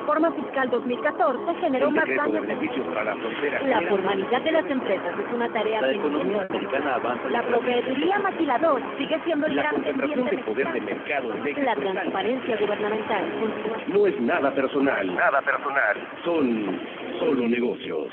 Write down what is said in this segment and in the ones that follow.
reforma fiscal 2014 generó más daños. para la frontera. La formalidad de las empresas es una tarea La economía avanza. La proveeduría maquilador sigue siendo el La gran concentración de poder de mercado en México La transparencia gubernamental. No es nada personal. Nada personal. Son solo negocios.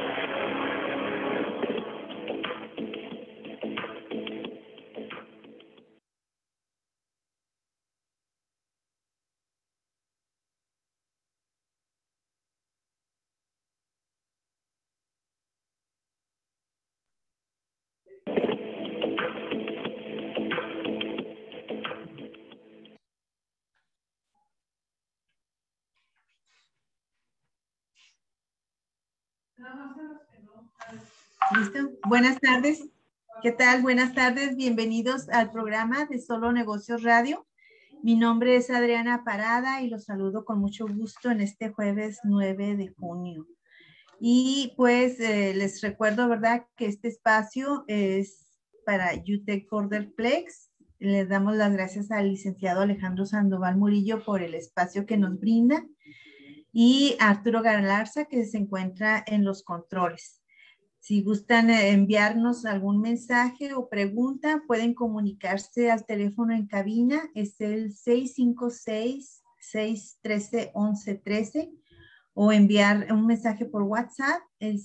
Buenas tardes. ¿Qué tal? Buenas tardes. Bienvenidos al programa de Solo Negocios Radio. Mi nombre es Adriana Parada y los saludo con mucho gusto en este jueves 9 de junio. Y pues eh, les recuerdo, ¿verdad?, que este espacio es para UTEC Corderplex. Les damos las gracias al licenciado Alejandro Sandoval Murillo por el espacio que nos brinda y Arturo Galarza que se encuentra en los controles. Si gustan enviarnos algún mensaje o pregunta, pueden comunicarse al teléfono en cabina, es el 656-613-1113 o enviar un mensaje por WhatsApp, el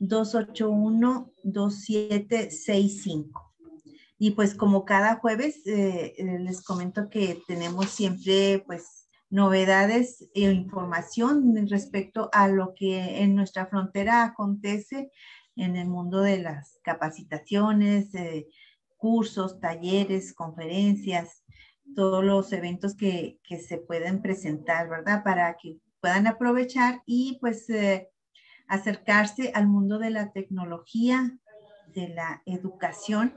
656-281-2765. Y pues como cada jueves, eh, eh, les comento que tenemos siempre pues novedades e información respecto a lo que en nuestra frontera acontece en el mundo de las capacitaciones, eh, cursos, talleres, conferencias, todos los eventos que, que, se pueden presentar, ¿verdad? Para que puedan aprovechar y pues eh, acercarse al mundo de la tecnología, de la educación,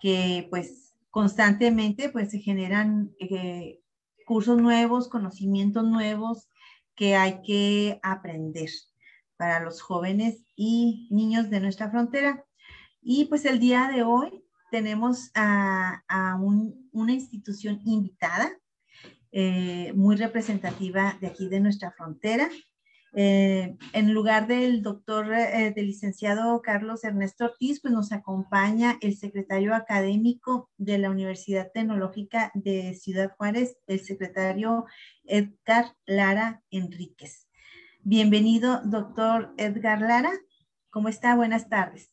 que pues constantemente pues se generan eh, cursos nuevos, conocimientos nuevos que hay que aprender para los jóvenes y niños de nuestra frontera. Y pues el día de hoy tenemos a, a un, una institución invitada, eh, muy representativa de aquí de nuestra frontera. Eh, en lugar del doctor, eh, del licenciado Carlos Ernesto Ortiz, pues nos acompaña el secretario académico de la Universidad Tecnológica de Ciudad Juárez, el secretario Edgar Lara Enríquez. Bienvenido, doctor Edgar Lara. ¿Cómo está? Buenas tardes.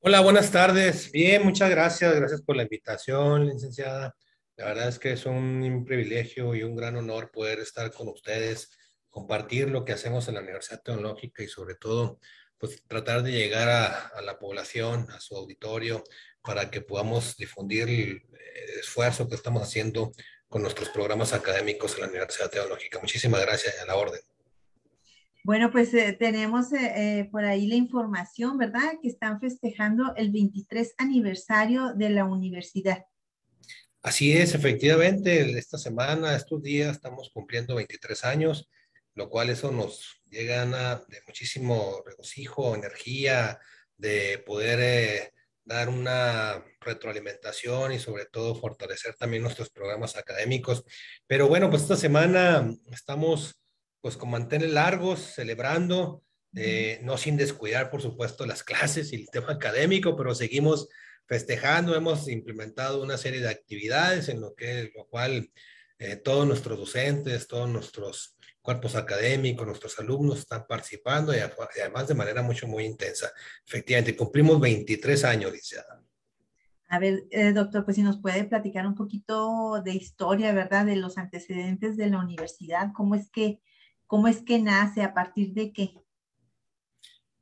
Hola, buenas tardes. Bien, muchas gracias. Gracias por la invitación, licenciada. La verdad es que es un privilegio y un gran honor poder estar con ustedes compartir lo que hacemos en la Universidad Tecnológica y sobre todo, pues tratar de llegar a, a la población, a su auditorio, para que podamos difundir el, el, esfuerzo que estamos haciendo con nuestros programas académicos en la Universidad Tecnológica. Muchísimas gracias a la orden. Bueno, pues eh, tenemos eh, eh, por ahí la información, ¿verdad? Que están festejando el 23 aniversario de la universidad. Así es, efectivamente, esta semana, estos días, estamos cumpliendo 23 años lo cual eso nos llega de muchísimo regocijo, energía, de poder eh, dar una retroalimentación y sobre todo fortalecer también nuestros programas académicos. Pero bueno, pues esta semana estamos pues con mantener largos, celebrando, eh, no sin descuidar, por supuesto, las clases y el tema académico, pero seguimos festejando, hemos implementado una serie de actividades en lo que, lo cual eh, todos nuestros docentes, todos nuestros cuerpos académicos, nuestros alumnos están participando y, además de manera mucho, muy intensa. Efectivamente, cumplimos 23 años, licenciada. A ver, eh, doctor, pues si nos puede platicar un poquito de historia, ¿verdad? De los antecedentes de la universidad, ¿cómo es que, cómo es que nace, a partir de qué?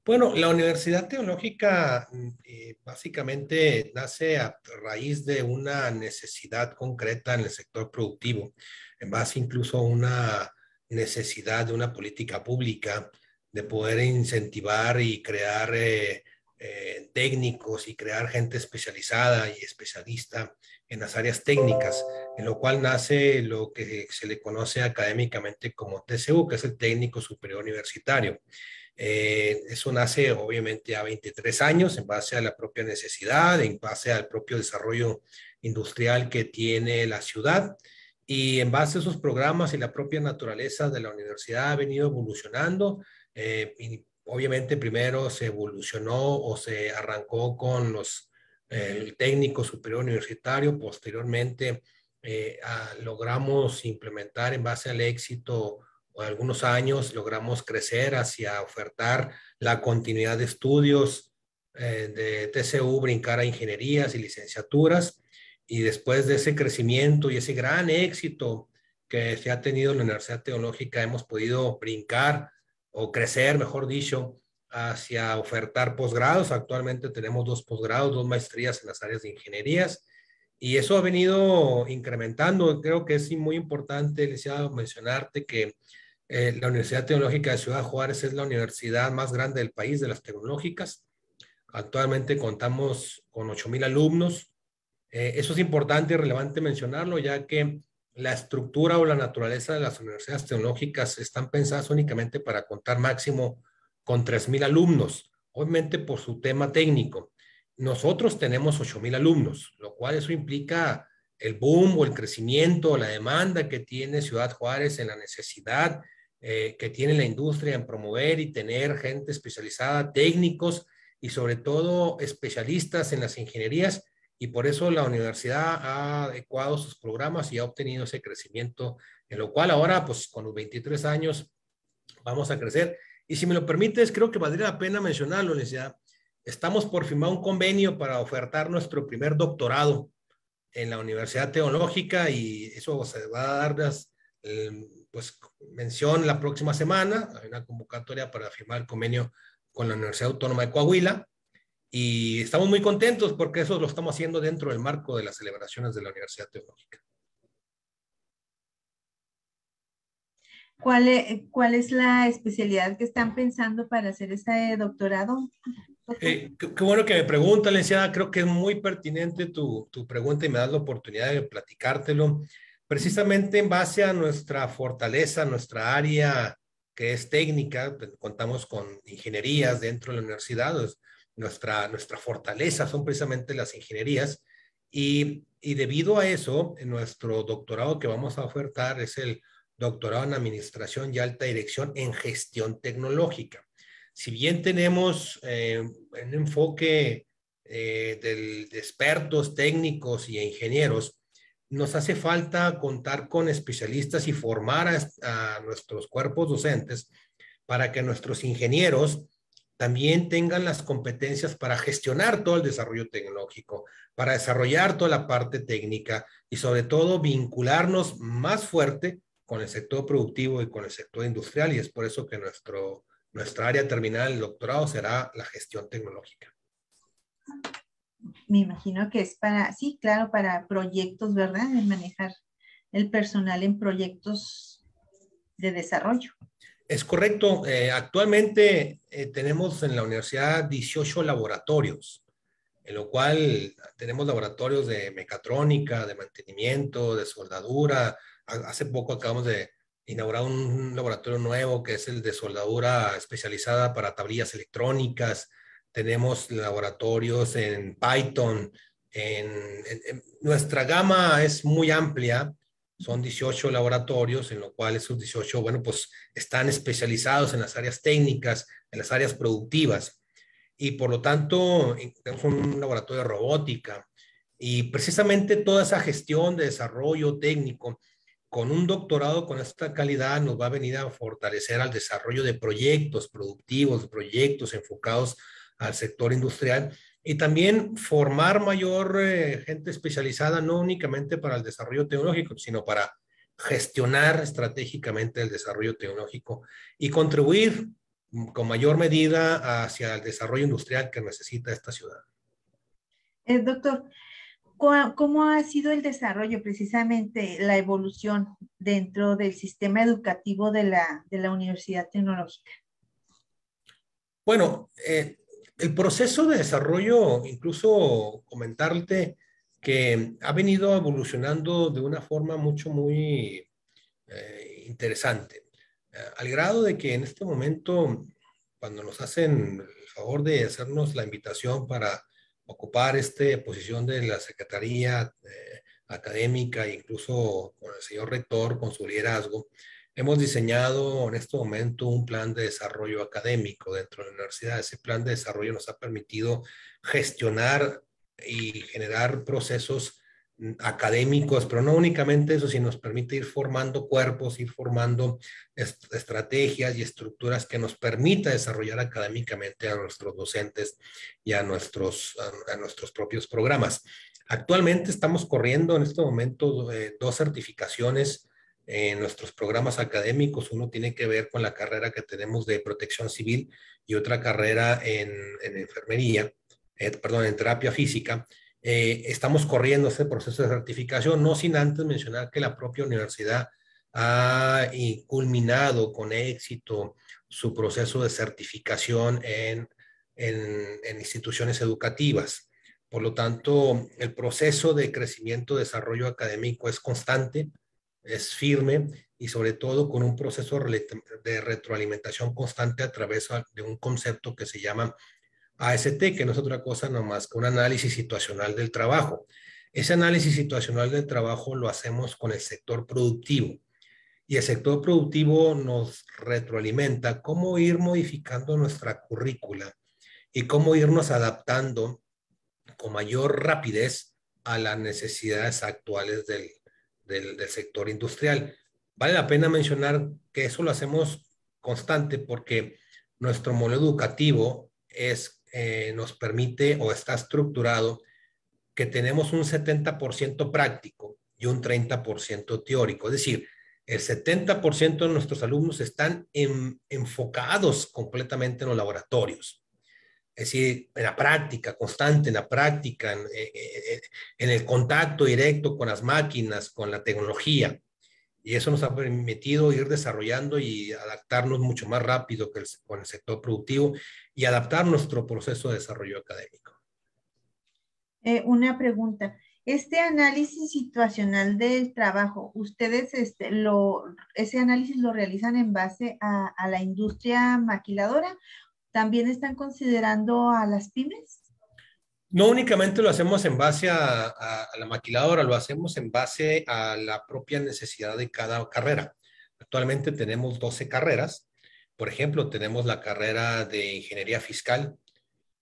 Bueno, la Universidad Teológica eh, básicamente nace a raíz de una necesidad concreta en el sector productivo. en base incluso a una necesidad de una política pública de poder incentivar y crear eh, eh, técnicos y crear gente especializada y especialista en las áreas técnicas, en lo cual nace lo que se le conoce académicamente como TCU, que es el técnico superior universitario. Eh, eso nace obviamente a 23 años en base a la propia necesidad, en base al propio desarrollo industrial que tiene la ciudad y en base a esos programas y la propia naturaleza de la universidad ha venido evolucionando. Eh, obviamente primero se evolucionó o se arrancó con los, eh, el técnico superior universitario, posteriormente logramos implementar en base al éxito algunos años logramos crecer hacia ofertar la continuidad de estudios eh, de TCU, brincar a ingenierías y licenciaturas. Y después de ese crecimiento y ese gran éxito que se ha tenido en la Universidad Teológica, hemos podido brincar o crecer, mejor dicho, hacia ofertar posgrados. Actualmente tenemos dos posgrados, dos maestrías en las áreas de ingenierías. Y eso ha venido incrementando. Creo que es muy importante, licenciado, mencionarte que eh, la Universidad Tecnológica de Ciudad Juárez es la universidad más grande del país de las tecnológicas. Actualmente contamos con 8.000 alumnos. Eh, eso es importante y relevante mencionarlo, ya que la estructura o la naturaleza de las universidades tecnológicas están pensadas únicamente para contar máximo con 3.000 alumnos, obviamente por su tema técnico. Nosotros tenemos 8.000 alumnos, lo cual eso implica el boom o el crecimiento, la demanda que tiene Ciudad Juárez en la necesidad eh, que tiene la industria en promover y tener gente especializada, técnicos y sobre todo especialistas en las ingenierías. Y por eso la universidad ha adecuado sus programas y ha obtenido ese crecimiento, en lo cual ahora, pues con los 23 años, vamos a crecer. Y si me lo permites, creo que valdría la pena mencionarlo, universidad. Estamos por firmar un convenio para ofertar nuestro primer doctorado en la Universidad Teológica y eso va a dar las, pues mención la próxima semana, hay una convocatoria para firmar el convenio con la Universidad Autónoma de Coahuila y estamos muy contentos porque eso lo estamos haciendo dentro del marco de las celebraciones de la Universidad Teológica. ¿Cuál es, ¿Cuál es la especialidad que están pensando para hacer este doctorado? Eh, qué, bueno que me pregunta, licenciada. Creo que es muy pertinente tu, tu pregunta y me das la oportunidad de platicártelo precisamente en base a nuestra fortaleza, nuestra área que es técnica, pues, contamos con ingenierías dentro de la universidad, nuestra, nuestra fortaleza son precisamente las ingenierías y, y debido a eso, nuestro doctorado que vamos a ofertar es el doctorado en Administración y Alta Dirección en Gestión Tecnológica. Si bien tenemos eh, un enfoque eh, de expertos técnicos y ingenieros, nos hace falta contar con especialistas y formar a, nuestros cuerpos docentes para que nuestros ingenieros también tengan las competencias para gestionar todo el desarrollo tecnológico, para desarrollar toda la parte técnica y sobre todo vincularnos más fuerte con el sector productivo y con el sector industrial y es por eso que nuestro, nuestra área terminal del doctorado será la gestión tecnológica me imagino que es para, sí, claro, para proyectos, ¿verdad? De manejar el personal en proyectos de desarrollo. Es correcto. Eh, actualmente eh, tenemos en la universidad 18 laboratorios, en lo cual tenemos laboratorios de mecatrónica, de mantenimiento, de soldadura. Hace poco acabamos de inaugurar un laboratorio nuevo que es el de soldadura especializada para tablillas electrónicas tenemos laboratorios en Python, en, nuestra gama es muy amplia, son 18 laboratorios, en lo cual esos 18, bueno, pues están especializados en las áreas técnicas, en las áreas productivas. Y por lo tanto, tenemos un laboratorio de robótica. Y precisamente toda esa gestión de desarrollo técnico, con un doctorado con esta calidad, nos va a venir a fortalecer al desarrollo de proyectos productivos, proyectos enfocados al sector industrial y también formar mayor eh, gente especializada, no únicamente para el desarrollo tecnológico, sino para gestionar estratégicamente el desarrollo tecnológico y contribuir con mayor medida hacia el desarrollo industrial que necesita esta ciudad. Eh, doctor, ¿Cómo ha sido el desarrollo, precisamente la evolución dentro del sistema educativo de la, de la Universidad Tecnológica? Bueno, eh, el proceso de desarrollo, incluso comentarte que ha venido evolucionando de una forma mucho, muy eh, interesante, eh, al grado de que en este momento, cuando nos hacen el favor de hacernos la invitación para ocupar esta posición de la Secretaría eh, Académica, incluso con el señor rector, con su liderazgo, hemos diseñado en este momento un plan de desarrollo académico dentro de la universidad. Ese plan de desarrollo nos ha permitido gestionar y generar procesos académicos, pero no únicamente eso, sino nos permite ir formando cuerpos, ir formando estrategias y estructuras que nos permita desarrollar académicamente a nuestros docentes y a nuestros, a, nuestros propios programas. Actualmente estamos corriendo en este momento eh, dos certificaciones en nuestros programas académicos. Uno tiene que ver con la carrera que tenemos de protección civil y otra carrera en, en enfermería, eh, perdón, en terapia física. Eh, estamos corriendo ese proceso de certificación, no sin antes mencionar que la propia universidad ha culminado con éxito su proceso de certificación en, en, instituciones educativas. Por lo tanto, el proceso de crecimiento, desarrollo académico es constante, es firme y sobre todo con un proceso de retroalimentación constante a través de un concepto que se llama AST, que no es otra cosa nomás que un análisis situacional del trabajo. Ese análisis situacional del trabajo lo hacemos con el sector productivo y el sector productivo nos retroalimenta cómo ir modificando nuestra currícula y cómo irnos adaptando con mayor rapidez a las necesidades actuales del, del, sector industrial. Vale la pena mencionar que eso lo hacemos constante porque nuestro modelo educativo es eh, nos permite o está estructurado que tenemos un 70% práctico y un 30% teórico. Es decir, el 70% de nuestros alumnos están enfocados completamente en los laboratorios. Es decir, en la práctica constante, en la práctica, en, eh, eh, en el contacto directo con las máquinas, con la tecnología. Y eso nos ha permitido ir desarrollando y adaptarnos mucho más rápido que con el sector productivo y adaptar nuestro proceso de desarrollo académico. Eh, una pregunta. Este análisis situacional del trabajo, ¿ustedes este, lo, ese análisis lo realizan en base a, a la industria maquiladora? ¿También están considerando a las pymes? No únicamente lo hacemos en base a, la maquiladora, lo hacemos en base a la propia necesidad de cada carrera. Actualmente tenemos 12 carreras. Por ejemplo, tenemos la carrera de ingeniería fiscal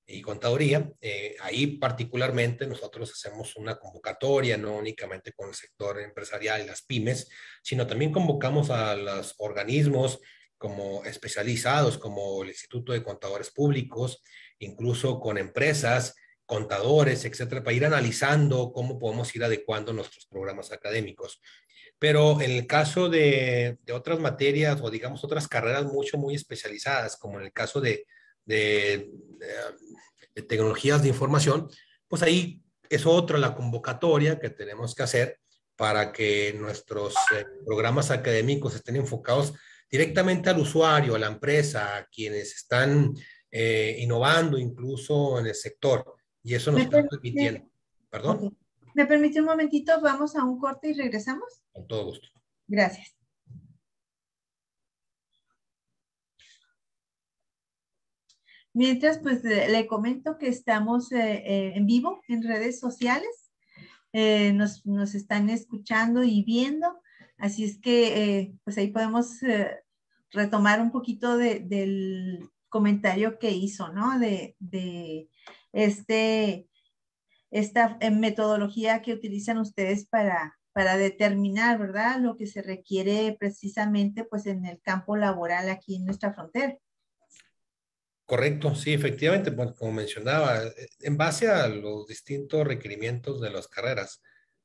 y contaduría. Eh, ahí particularmente nosotros hacemos una convocatoria, no únicamente con el sector empresarial y las pymes, sino también convocamos a los organismos como especializados, como el Instituto de Contadores Públicos, incluso con empresas contadores, etcétera, para ir analizando cómo podemos ir adecuando nuestros programas académicos. Pero en el caso de, otras materias o digamos otras carreras mucho, muy especializadas, como en el caso de, de, tecnologías de información, pues ahí es otra la convocatoria que tenemos que hacer para que nuestros eh, programas académicos estén enfocados directamente al usuario, a la empresa, a quienes están eh, innovando incluso en el sector. Y eso nos está permitiendo. ¿Perdón? ¿Me permite un momentito? Vamos a un corte y regresamos. Con todo gusto. Gracias. Mientras, pues le comento que estamos eh, eh, en vivo en redes sociales. Eh, nos, nos, están escuchando y viendo. Así es que, pues ahí podemos retomar un poquito de, del comentario que hizo, ¿no? De, de este, esta eh, metodología que utilizan ustedes para, para determinar, ¿verdad? Lo que se requiere precisamente pues en el campo laboral aquí en nuestra frontera. Correcto, sí, efectivamente, bueno, como mencionaba, en base a los distintos requerimientos de las carreras,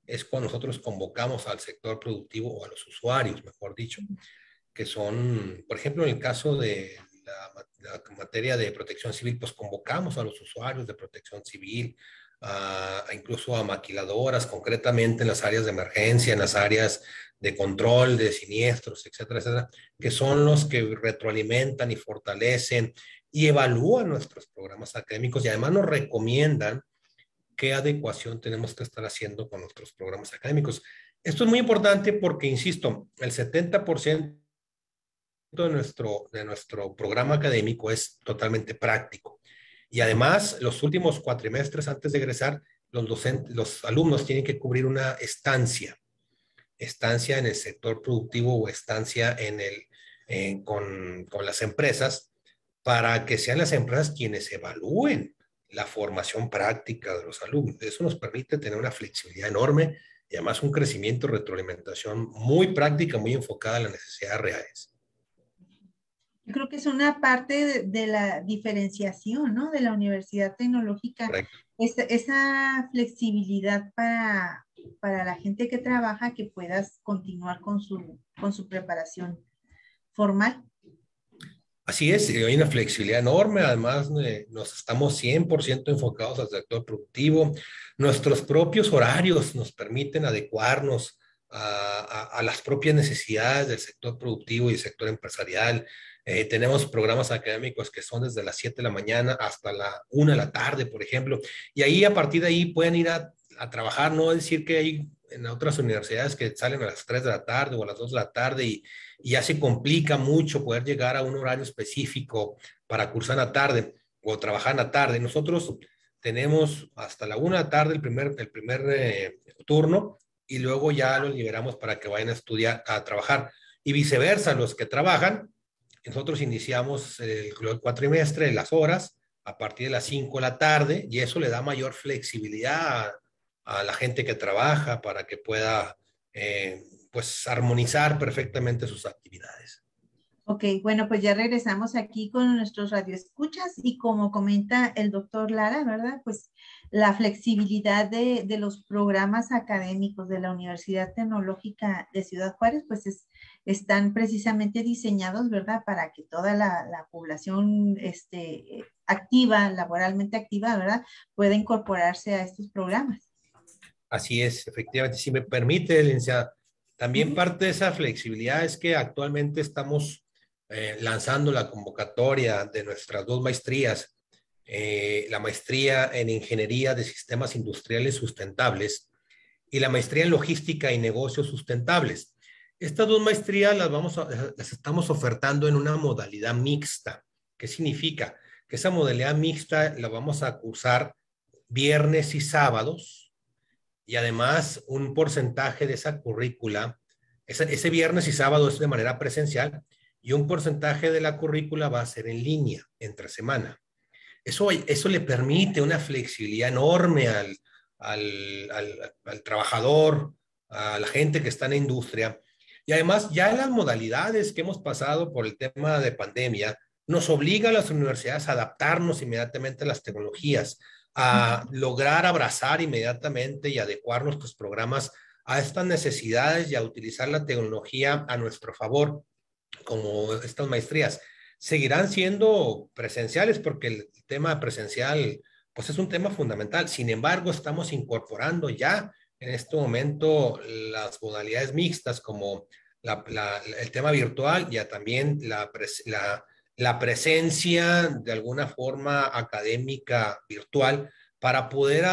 es cuando nosotros convocamos al sector productivo o a los usuarios, mejor dicho, que son, por ejemplo, en el caso de la, materia de protección civil, pues convocamos a los usuarios de protección civil, a, incluso a maquiladoras, concretamente en las áreas de emergencia, en las áreas de control de siniestros, etcétera, etcétera, que son los que retroalimentan y fortalecen y evalúan nuestros programas académicos y además nos recomiendan qué adecuación tenemos que estar haciendo con nuestros programas académicos. Esto es muy importante porque, insisto, el 70% de nuestro, de nuestro programa académico es totalmente práctico. Y además, los últimos cuatrimestres antes de egresar, los, docentes, los alumnos tienen que cubrir una estancia, estancia en el sector productivo o estancia en el, con, con las empresas, para que sean las empresas quienes evalúen la formación práctica de los alumnos. Eso nos permite tener una flexibilidad enorme y además un crecimiento, retroalimentación muy práctica, muy enfocada en las necesidades reales. Yo creo que es una parte de, la diferenciación, ¿no? De la universidad tecnológica. Esa, esa, flexibilidad para, para la gente que trabaja que puedas continuar con su, con su preparación formal. Así es, hay una flexibilidad enorme, además eh, nos estamos 100% enfocados al sector productivo. Nuestros propios horarios nos permiten adecuarnos a, a, las propias necesidades del sector productivo y el sector empresarial. Eh, tenemos programas académicos que son desde las 7 de la mañana hasta la 1 de la tarde, por ejemplo. Y ahí, a partir de ahí, pueden ir a, a trabajar, no decir que hay en otras universidades que salen a las 3 de la tarde o a las 2 de la tarde y, y ya se complica mucho poder llegar a un horario específico para cursar en la tarde o trabajar en la tarde. Nosotros tenemos hasta la 1 de la tarde el primer, el primer eh, turno y luego ya los liberamos para que vayan a estudiar, a trabajar. Y viceversa, los que trabajan nosotros iniciamos el, cuatrimestre, las horas, a partir de las 5 de la tarde, y eso le da mayor flexibilidad a, la gente que trabaja para que pueda eh, pues armonizar perfectamente sus actividades. Ok, bueno, pues ya regresamos aquí con nuestros radioescuchas y como comenta el doctor Lara, ¿verdad? Pues la flexibilidad de, de, los programas académicos de la Universidad Tecnológica de Ciudad Juárez, pues es, están precisamente diseñados, ¿verdad? Para que toda la, la población este, activa, laboralmente activa, ¿verdad? Pueda incorporarse a estos programas. Así es, efectivamente, si me permite, licenciada, también parte de esa flexibilidad es que actualmente estamos eh, lanzando la convocatoria de nuestras dos maestrías, eh, la maestría en Ingeniería de Sistemas Industriales Sustentables y la maestría en Logística y Negocios Sustentables. Estas dos maestrías las, vamos las estamos ofertando en una modalidad mixta. ¿Qué significa? Que esa modalidad mixta la vamos a cursar viernes y sábados y además un porcentaje de esa currícula, ese, viernes y sábado es de manera presencial y un porcentaje de la currícula va a ser en línea, entre semana. Eso, eso le permite una flexibilidad enorme al, al, al, trabajador, a la gente que está en la industria. Y además, ya las modalidades que hemos pasado por el tema de pandemia, nos obliga a las universidades a adaptarnos inmediatamente a las tecnologías, a lograr abrazar inmediatamente y adecuar nuestros programas a estas necesidades y a utilizar la tecnología a nuestro favor como estas maestrías, seguirán siendo presenciales porque el tema presencial, pues es un tema fundamental. Sin embargo, estamos incorporando ya en este momento las modalidades mixtas como el tema virtual, ya también la, la, presencia de alguna forma académica virtual para poder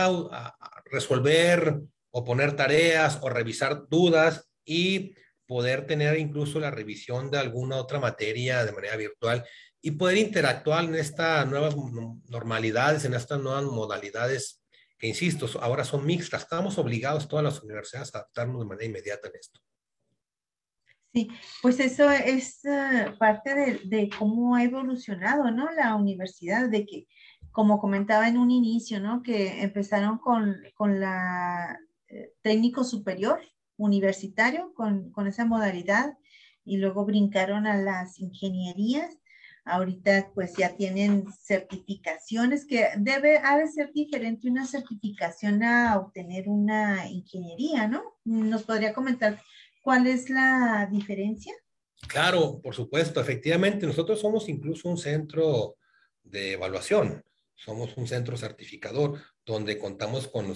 resolver o poner tareas o revisar dudas y poder tener incluso la revisión de alguna otra materia de manera virtual y poder interactuar en estas nuevas normalidades, en estas nuevas modalidades que, insisto, ahora son mixtas. Estamos obligados todas las universidades a adaptarnos de manera inmediata en esto. Sí, pues eso es uh, parte de, de, cómo ha evolucionado, ¿no? La universidad, de que, como comentaba en un inicio, ¿no? Que empezaron con, con la eh, técnico superior, universitario con, con esa modalidad y luego brincaron a las ingenierías. Ahorita pues ya tienen certificaciones que debe, ha de ser diferente una certificación a obtener una ingeniería, ¿no? ¿Nos podría comentar cuál es la diferencia? Claro, por supuesto, efectivamente, nosotros somos incluso un centro de evaluación. somos un centro certificador donde contamos con,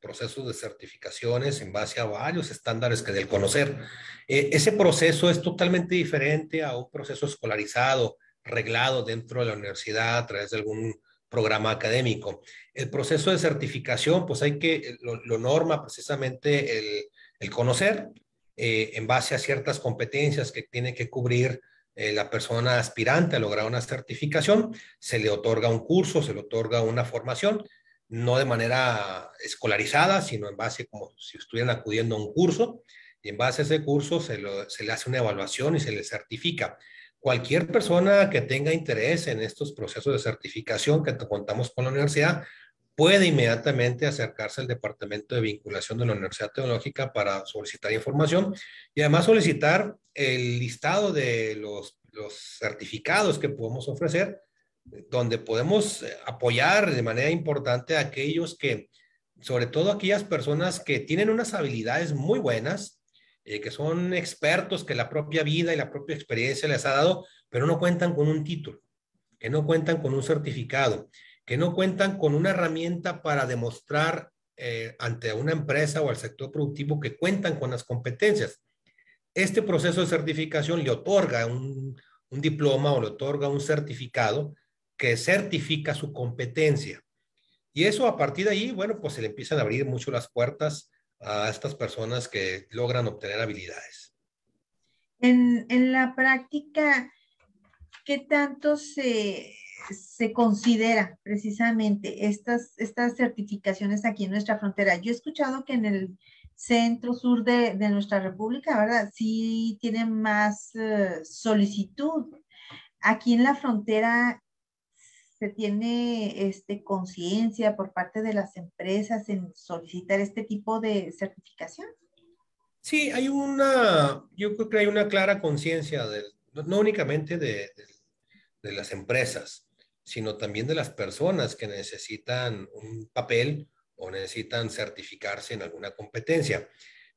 procesos de certificaciones en base a varios estándares que del conocer. Eh, ese proceso es totalmente diferente a un proceso escolarizado, reglado dentro de la universidad a través de algún programa académico. El proceso de certificación, pues hay que, lo, norma precisamente el, el conocer eh, en base a ciertas competencias que tiene que cubrir eh, la persona aspirante a lograr una certificación, se le otorga un curso, se le otorga una formación, no de manera escolarizada, sino en base como si estuvieran acudiendo a un curso, y en base a ese curso se, se le hace una evaluación y se le certifica. Cualquier persona que tenga interés en estos procesos de certificación que contamos con la universidad puede inmediatamente acercarse al departamento de vinculación de la Universidad Tecnológica para solicitar información y además solicitar el listado de los, certificados que podemos ofrecer, donde podemos eh, apoyar de manera importante a aquellos que, sobre todo aquellas personas que tienen unas habilidades muy buenas, eh, que son expertos que la propia vida y la propia experiencia les ha dado, pero no cuentan con un título, que no cuentan con un certificado que no cuentan con una herramienta para demostrar eh, ante una empresa o al sector productivo que cuentan con las competencias. Este proceso de certificación le otorga un, un diploma o le otorga un certificado que certifica su competencia. Y eso a partir de ahí, bueno, pues se le empiezan a abrir mucho las puertas a estas personas que logran obtener habilidades. En, en la práctica, ¿qué tanto se, se considera precisamente estas, estas certificaciones aquí en nuestra frontera. Yo he escuchado que en el centro sur de, nuestra república, ¿verdad? Sí tienen más eh, solicitud. Aquí en la frontera se tiene este, conciencia por parte de las empresas en solicitar este tipo de certificación. Sí, hay una, yo creo que hay una clara conciencia, no, únicamente de, de, las empresas, sino también de las personas que necesitan un papel o necesitan certificarse en alguna competencia.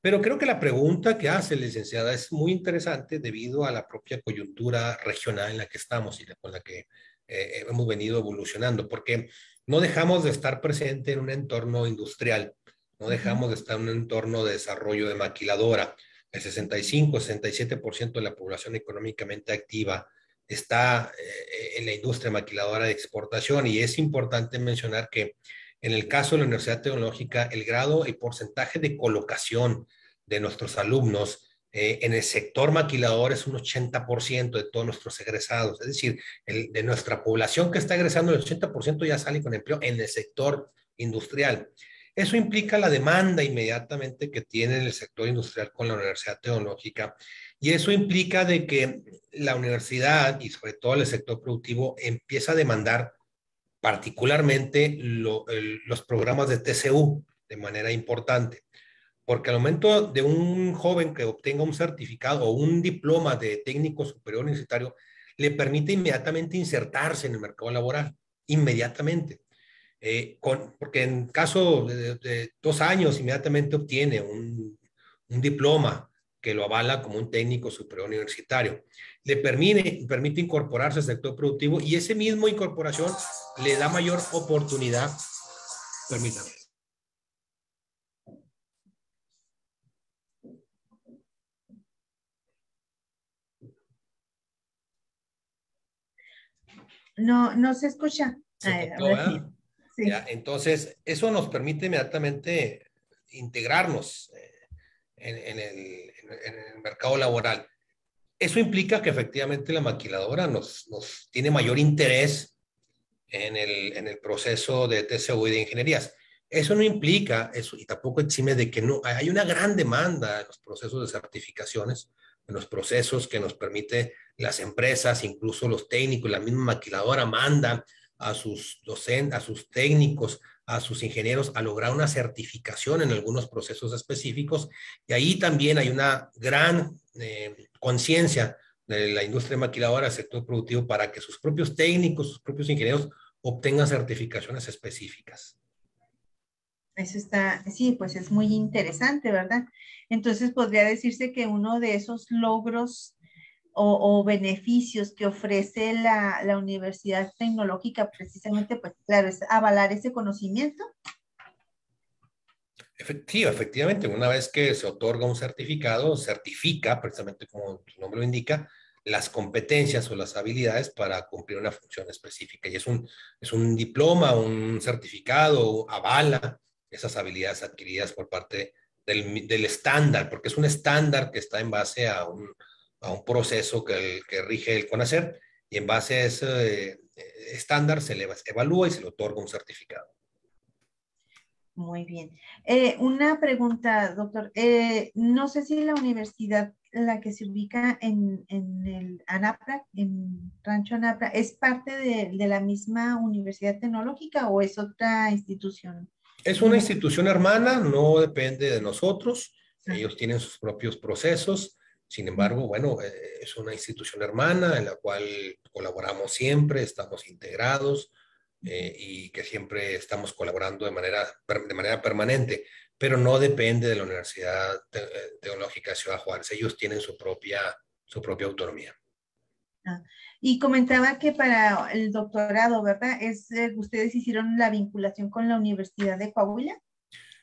Pero creo que la pregunta que hace licenciada es muy interesante debido a la propia coyuntura regional en la que estamos y con la que eh, hemos venido evolucionando, porque no dejamos de estar presente en un entorno industrial, no dejamos de estar en un entorno de desarrollo de maquiladora. El 65-67% de la población económicamente activa está eh, en la industria maquiladora de exportación y es importante mencionar que en el caso de la Universidad Tecnológica, el grado y porcentaje de colocación de nuestros alumnos eh, en el sector maquilador es un 80% de todos nuestros egresados. Es decir, de nuestra población que está egresando, el 80% ya sale con empleo en el sector industrial. Eso implica la demanda inmediatamente que tiene el sector industrial con la Universidad Tecnológica y eso implica de que la universidad y sobre todo el sector productivo empieza a demandar particularmente los programas de TCU de manera importante. Porque al momento de un joven que obtenga un certificado o un diploma de técnico superior universitario, le permite inmediatamente insertarse en el mercado laboral, inmediatamente. Eh, con, porque en caso de, dos años, inmediatamente obtiene un, un diploma que lo avala como un técnico superior universitario. Le permite, permite incorporarse al sector productivo y ese mismo incorporación le da mayor oportunidad. Permítame. No, no se escucha. entonces, eso nos permite inmediatamente integrarnos eh, en, el, mercado laboral. Eso implica que efectivamente la maquiladora nos, nos tiene mayor interés en el, en el, proceso de TCU y de ingenierías. Eso no implica, eso, y tampoco exime de que no, hay una gran demanda en los procesos de certificaciones, en los procesos que nos permite las empresas, incluso los técnicos, la misma maquiladora manda a sus docentes, a sus técnicos a sus ingenieros a lograr una certificación en algunos procesos específicos. Y ahí también hay una gran eh, conciencia de la industria maquiladora, sector productivo, para que sus propios técnicos, sus propios ingenieros obtengan certificaciones específicas. Eso está, sí, pues es muy interesante, ¿verdad? Entonces podría decirse que uno de esos logros o, beneficios que ofrece la, la, universidad tecnológica, precisamente, pues claro, es avalar ese conocimiento. Efectivo, efectivamente, una vez que se otorga un certificado, certifica, precisamente como su nombre lo indica, las competencias o las habilidades para cumplir una función específica. Y es un, es un diploma, un certificado, avala esas habilidades adquiridas por parte del, del estándar, porque es un estándar que está en base a un, a un proceso que, que, rige el CONACER y en base a ese eh, estándar se le evalúa y se le otorga un certificado. Muy bien. Eh, una pregunta, doctor. Eh, no sé si la universidad, la que se ubica en, en el ANAPRA, en Rancho ANAPRA, ¿es parte de, de, la misma universidad tecnológica o es otra institución? Es una institución hermana, no depende de nosotros. Ah. Ellos tienen sus propios procesos. Sin embargo, bueno, eh, es una institución hermana en la cual colaboramos siempre, estamos integrados eh, y que siempre estamos colaborando de manera, de manera permanente, pero no depende de la Universidad eh, Teológica de Ciudad Juárez. Ellos tienen su propia, su propia autonomía. Ah, y comentaba que para el doctorado, ¿verdad? Es, ustedes hicieron la vinculación con la Universidad de Coahuila.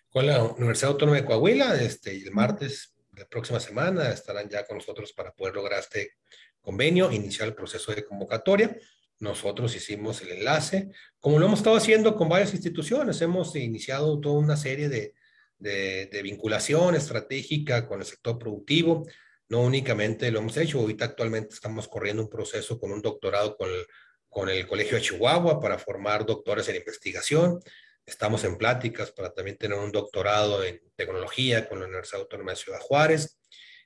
Con la Universidad Autónoma de Coahuila, este, el martes de próxima semana estarán ya con nosotros para poder lograr este convenio, iniciar el proceso de convocatoria. Nosotros hicimos el enlace, como lo hemos estado haciendo con varias instituciones, hemos iniciado toda una serie de, de, vinculación estratégica con el sector productivo. No únicamente lo hemos hecho, ahorita actualmente estamos corriendo un proceso con un doctorado con el, con el Colegio de Chihuahua para formar doctores en investigación. Estamos en pláticas para también tener un doctorado en tecnología con la Universidad Autónoma de Ciudad Juárez.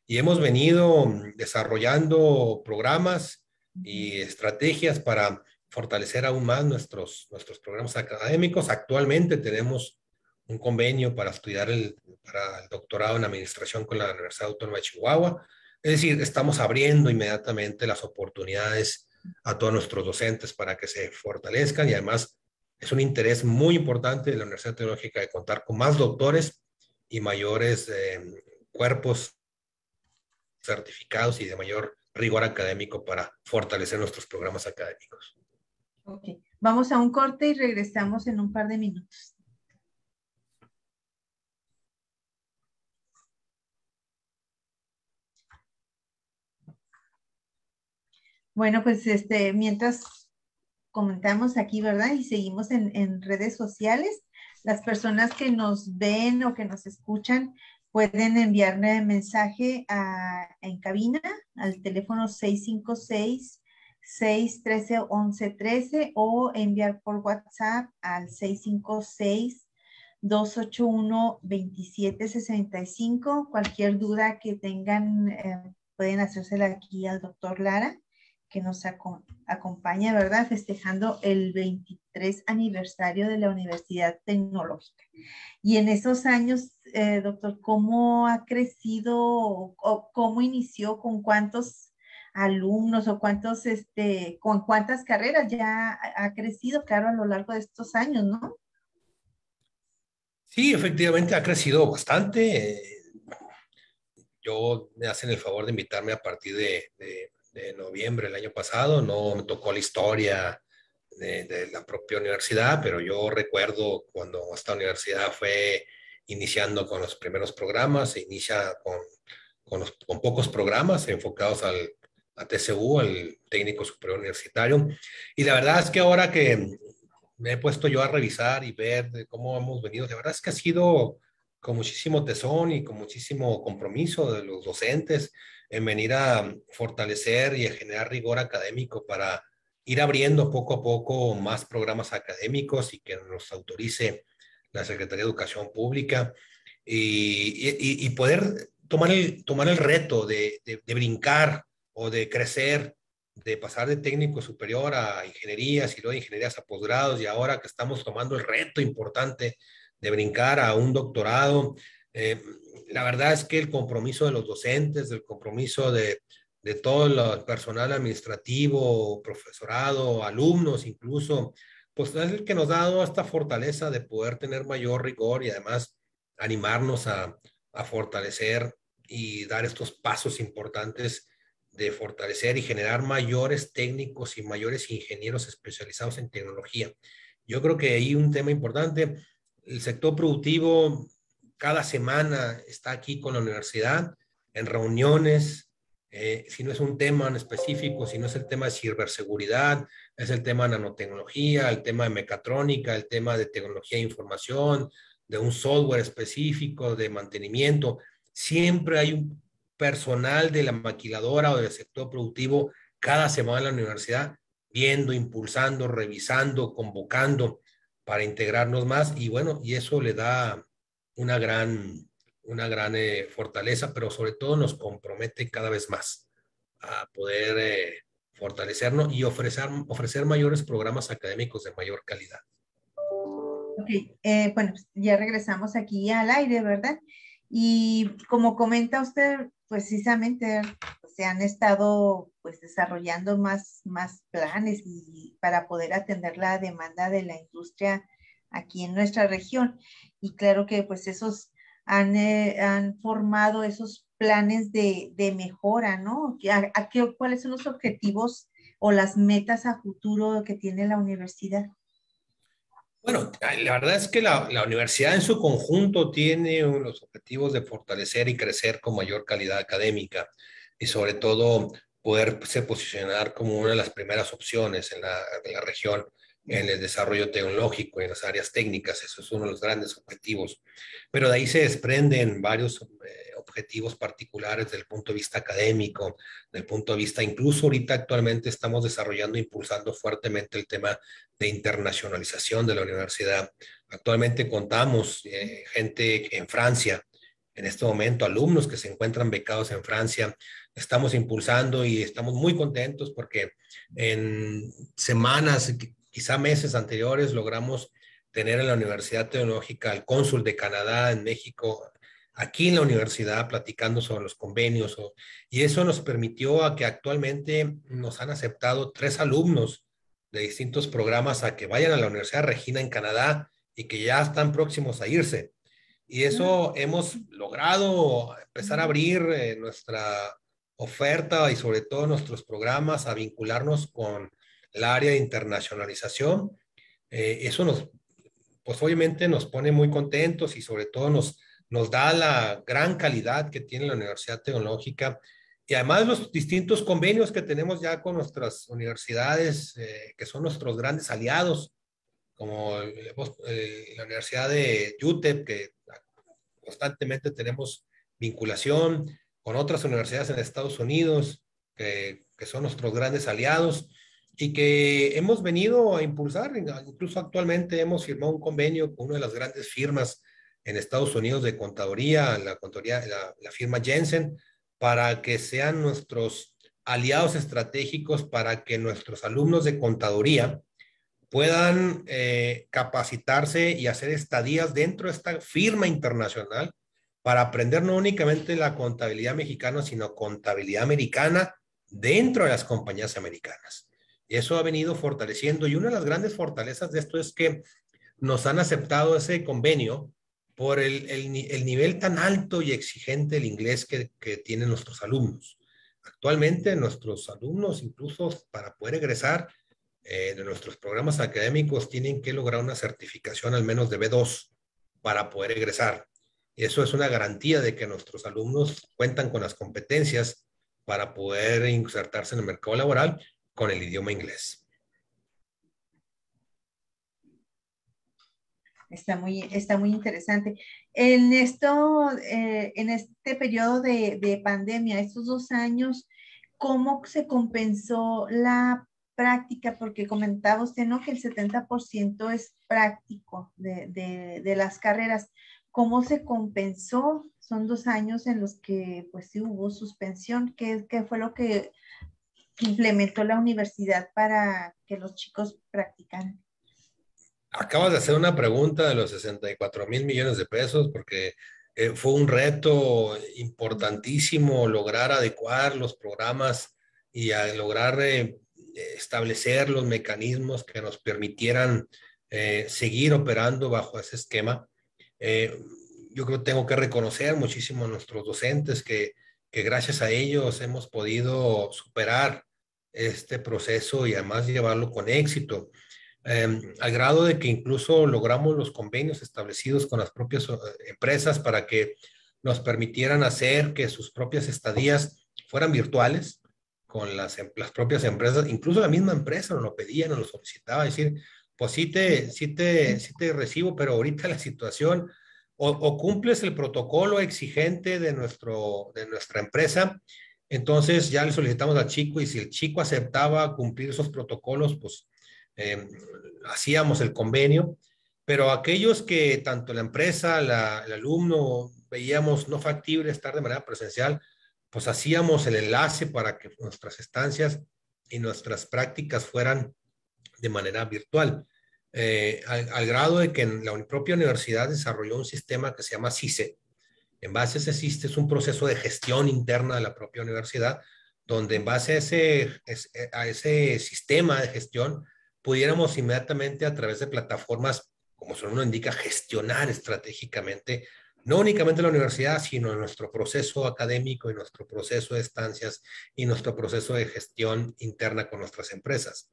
Y hemos venido desarrollando programas y estrategias para fortalecer aún más nuestros, nuestros programas académicos. Actualmente tenemos un convenio para estudiar el, para el doctorado en administración con la Universidad Autónoma de Chihuahua. Es decir, estamos abriendo inmediatamente las oportunidades a todos nuestros docentes para que se fortalezcan y además es un interés muy importante de la Universidad Tecnológica de contar con más doctores y mayores eh, cuerpos certificados y de mayor rigor académico para fortalecer nuestros programas académicos. Ok, vamos a un corte y regresamos en un par de minutos. Bueno, pues este, mientras comentamos aquí, ¿verdad? Y seguimos en, en redes sociales, las personas que nos ven o que nos escuchan pueden enviarme mensaje a, en cabina al teléfono 656 613 1113 o enviar por WhatsApp al 656 281 2765. Cualquier duda que tengan, eh, pueden hacérsela aquí al doctor Lara que nos acompaña, ¿verdad? Festejando el 23 aniversario de la Universidad Tecnológica. Y en esos años, eh, doctor, ¿cómo ha crecido o cómo inició, con cuántos alumnos o cuántos, este, con cuántas carreras ya ha crecido, claro, a lo largo de estos años, ¿no? Sí, efectivamente ha crecido bastante. Yo me hacen el favor de invitarme a partir de de noviembre del año pasado. No me tocó la historia de, la propia universidad, pero yo recuerdo cuando esta universidad fue iniciando con los primeros programas, se inicia con, con, con pocos programas enfocados al a TCU, al técnico superior universitario. Y la verdad es que ahora que me he puesto yo a revisar y ver cómo hemos venido, la verdad es que ha sido con muchísimo tesón y con muchísimo compromiso de los docentes, en venir a fortalecer y a generar rigor académico para ir abriendo poco a poco más programas académicos y que nos autorice la Secretaría de Educación Pública y, poder tomar el, tomar el reto de, de, brincar o de crecer, de pasar de técnico superior a ingenierías y luego de ingenierías a posgrados y ahora que estamos tomando el reto importante de brincar a un doctorado. Eh, la verdad es que el compromiso de los docentes, el compromiso de, de todo el personal administrativo, profesorado, alumnos incluso, pues es el que nos ha dado esta fortaleza de poder tener mayor rigor y además animarnos a, a fortalecer y dar estos pasos importantes de fortalecer y generar mayores técnicos y mayores ingenieros especializados en tecnología. Yo creo que hay un tema importante. El sector productivo cada semana está aquí con la universidad en reuniones. Eh, si no es un tema en específico, si no es el tema de ciberseguridad, es el tema de nanotecnología, el tema de mecatrónica, el tema de tecnología de información, de un software específico, de mantenimiento. Siempre hay un personal de la maquiladora o del sector productivo cada semana en la universidad, viendo, impulsando, revisando, convocando para integrarnos más y bueno, y eso le da una gran, una gran eh, fortaleza, pero sobre todo nos compromete cada vez más a poder eh, fortalecernos y ofrecer, ofrecer mayores programas académicos de mayor calidad. Ok, eh, bueno, pues, ya regresamos aquí al aire, ¿verdad? Y como comenta usted, precisamente se han estado pues desarrollando más, más planes y para poder atender la demanda de la industria aquí en nuestra región. Y claro que pues esos han, eh, han formado esos planes de, de mejora, ¿no? ¿A, qué, ¿Cuáles son los objetivos o las metas a futuro que tiene la universidad? Bueno, la verdad es que la, la, universidad en su conjunto tiene los objetivos de fortalecer y crecer con mayor calidad académica y sobre todo poderse posicionar como una de las primeras opciones en la, en la región en el desarrollo tecnológico, en las áreas técnicas, eso es uno de los grandes objetivos. Pero de ahí se desprenden varios eh, objetivos particulares del punto de vista académico, del punto de vista, incluso ahorita actualmente estamos desarrollando, impulsando fuertemente el tema de internacionalización de la universidad. Actualmente contamos eh, gente en Francia, en este momento alumnos que se encuentran becados en Francia. Estamos impulsando y estamos muy contentos porque en semanas, quizá meses anteriores, logramos tener en la Universidad Tecnológica al cónsul de Canadá en México, aquí en la universidad, platicando sobre los convenios. y eso nos permitió a que actualmente nos han aceptado tres alumnos de distintos programas a que vayan a la Universidad Regina en Canadá y que ya están próximos a irse. Y eso hemos logrado empezar a abrir eh, nuestra oferta y sobre todo nuestros programas a vincularnos con el área de internacionalización. Eh, eso nos, pues obviamente nos pone muy contentos y sobre todo nos, nos da la gran calidad que tiene la Universidad Tecnológica y además los distintos convenios que tenemos ya con nuestras universidades, eh, que son nuestros grandes aliados, como eh, la Universidad de UTEP, que constantemente tenemos vinculación con otras universidades en Estados Unidos, que, que son nuestros grandes aliados y que hemos venido a impulsar. Incluso actualmente hemos firmado un convenio con una de las grandes firmas en Estados Unidos de contaduría, la, contaduría, la, firma Jensen, para que sean nuestros aliados estratégicos para que nuestros alumnos de contaduría puedan eh, capacitarse y hacer estadías dentro de esta firma internacional para aprender no únicamente la contabilidad mexicana, sino contabilidad americana dentro de las compañías americanas. Y eso ha venido fortaleciendo. Y una de las grandes fortalezas de esto es que nos han aceptado ese convenio por el, el, nivel tan alto y exigente del inglés que, tienen nuestros alumnos. Actualmente nuestros alumnos, incluso para poder egresar eh, de nuestros programas académicos, tienen que lograr una certificación al menos de B2 para poder egresar. Eso es una garantía de que nuestros alumnos cuentan con las competencias para poder insertarse en el mercado laboral con el idioma inglés. Está muy, está muy interesante. En esto, eh, en este periodo de, de, pandemia, estos dos años, ¿cómo se compensó la práctica? Porque comentaba usted, ¿no? Que el 70% es práctico de, de, las carreras. ¿Cómo se compensó? Son dos años en los que, pues sí, hubo suspensión. ¿Qué, qué fue lo que implementó la universidad para que los chicos practicaran? Acabas de hacer una pregunta de los 64 mil millones de pesos porque eh, fue un reto importantísimo lograr adecuar los programas y lograr eh, establecer los mecanismos que nos permitieran eh, seguir operando bajo ese esquema. Yo creo que tengo que reconocer muchísimo a nuestros docentes que que gracias a ellos hemos podido superar este proceso y además llevarlo con éxito, em, al grado de que incluso logramos los convenios establecidos con las propias eh, empresas para que nos permitieran hacer que sus propias estadías fueran virtuales con las, em, las propias empresas, incluso la misma empresa nos lo pedía, nos lo solicitaba, decir, pues sí te, sí te, sí te recibo, pero ahorita la situación, o, o, cumples el protocolo exigente de, nuestro, de nuestra empresa, entonces ya le solicitamos al chico y si el chico aceptaba cumplir esos protocolos, pues eh, hacíamos el convenio, pero aquellos que tanto la empresa, la, el alumno veíamos no factible estar de manera presencial, pues hacíamos el enlace para que nuestras estancias y nuestras prácticas fueran de manera virtual, eh, al, grado de que la propia universidad desarrolló un sistema que se llama CICE. En base a ese CICE es un proceso de gestión interna de la propia universidad, donde en base a ese, a ese sistema de gestión pudiéramos inmediatamente a través de plataformas, como su nombre indica, gestionar estratégicamente no únicamente la universidad, sino nuestro proceso académico y nuestro proceso de estancias y nuestro proceso de gestión interna con nuestras empresas.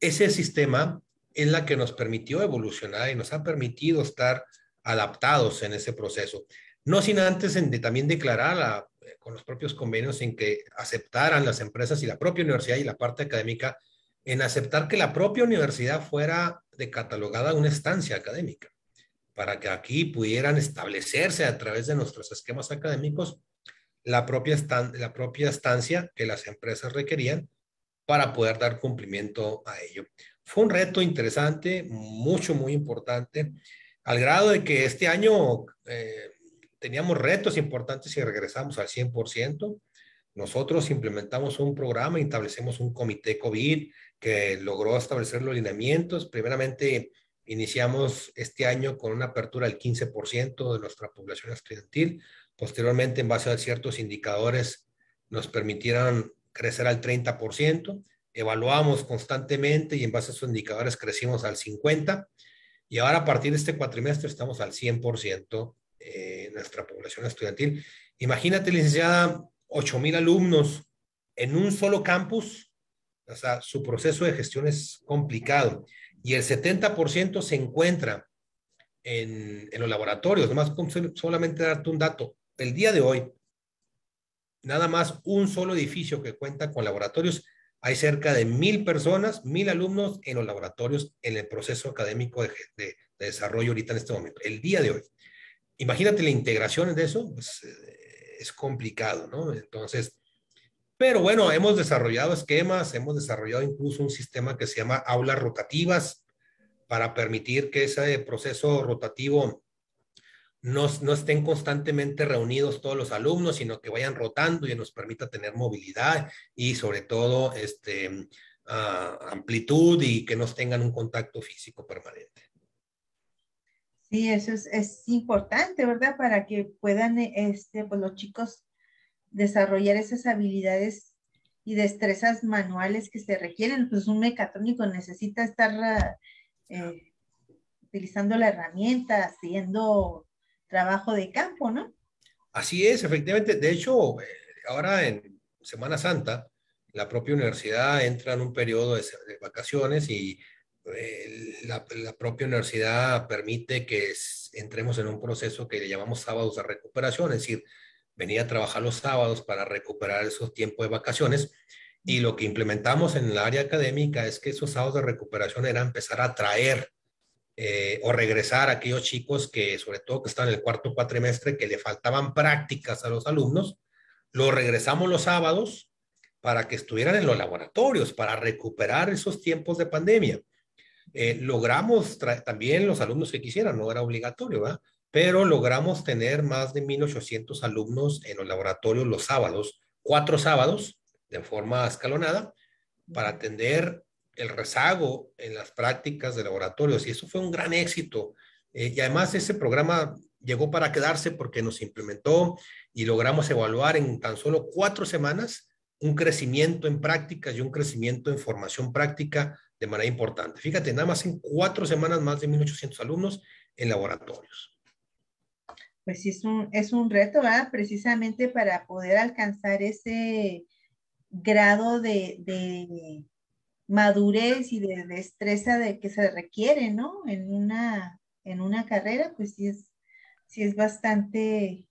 Ese sistema es la que nos permitió evolucionar y nos ha permitido estar adaptados en ese proceso. No sin antes de, también declarar la, eh, con los propios convenios en que aceptaran las empresas y la propia universidad y la parte académica en aceptar que la propia universidad fuera de catalogada una estancia académica para que aquí pudieran establecerse a través de nuestros esquemas académicos la propia, la propia estancia que las empresas requerían para poder dar cumplimiento a ello. Fue un reto interesante, mucho, muy importante, al grado de que este año eh, teníamos retos importantes y regresamos al 100%. Nosotros implementamos un programa, establecemos un comité COVID que logró establecer los lineamientos. Primeramente, iniciamos este año con una apertura del 15% de nuestra población estudiantil. Posteriormente, en base a ciertos indicadores, nos permitieron crecer al 30%. Evaluamos constantemente y en base a esos indicadores crecimos al 50%. Y ahora a partir de este cuatrimestre estamos al 100% eh, nuestra población estudiantil. Imagínate, licenciada, 8 mil alumnos en un solo campus. O sea, su proceso de gestión es complicado. Y el 70% se encuentra en, en los laboratorios. Nomás solamente darte un dato. El día de hoy, nada más un solo edificio que cuenta con laboratorios. Hay cerca de mil personas, mil alumnos en los laboratorios en el proceso académico de, de, de desarrollo ahorita en este momento, el día de hoy imagínate la integración de eso, pues eh, es complicado, ¿no? Entonces, pero bueno, hemos desarrollado esquemas, hemos desarrollado incluso un sistema que se llama aulas rotativas para permitir que ese proceso rotativo no, no estén constantemente reunidos todos los alumnos, sino que vayan rotando y nos permita tener movilidad y sobre todo este, uh, amplitud y que nos tengan un contacto físico permanente. Sí, eso es, es, importante, ¿verdad? Para que puedan este, pues, los chicos desarrollar esas habilidades y destrezas manuales que se requieren. Pues un mecatrónico necesita estar eh, utilizando la herramienta, haciendo trabajo de campo, ¿no? Así es, efectivamente. De hecho, eh, ahora en Semana Santa, la propia universidad entra en un periodo de, de vacaciones y la, la, propia universidad permite que entremos en un proceso que le llamamos sábados de recuperación, es decir, venir a trabajar los sábados para recuperar esos tiempos de vacaciones. Y lo que implementamos en el área académica es que esos sábados de recuperación era empezar a traer eh, o regresar a aquellos chicos que, sobre todo que están en el cuarto cuatrimestre, que le faltaban prácticas a los alumnos, lo regresamos los sábados para que estuvieran en los laboratorios, para recuperar esos tiempos de pandemia. Eh, logramos también los alumnos que quisieran, no era obligatorio, ¿verdad? Pero logramos tener más de 1.800 alumnos en los laboratorios los sábados, cuatro sábados de forma escalonada, para atender el rezago en las prácticas de laboratorios. Y eso fue un gran éxito. Eh, y además ese programa llegó para quedarse porque nos implementó y logramos evaluar en tan solo cuatro semanas un crecimiento en prácticas y un crecimiento en formación práctica de manera importante. Fíjate, nada más en cuatro semanas más de 1.800 alumnos en laboratorios. pues es un, es un reto, ¿verdad? Precisamente para poder alcanzar ese grado de madurez y de destreza de que se requiere, ¿no? En una, en una carrera, pues sí es, sí es bastante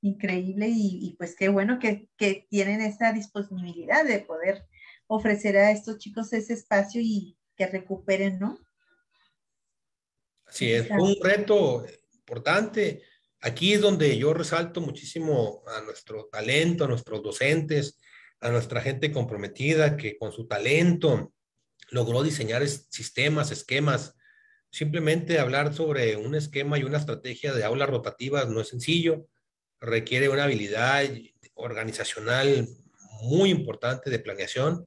increíble y, pues qué bueno que, que, tienen esa disponibilidad de poder ofrecer a estos chicos ese espacio y que recuperen, ¿no? Así es, un reto importante. Aquí es donde yo resalto muchísimo a nuestro talento, a nuestros docentes, a nuestra gente comprometida que con su talento logró diseñar sistemas, esquemas. Simplemente hablar sobre un esquema y una estrategia de aulas rotativas no es sencillo requiere una habilidad organizacional muy importante de planeación.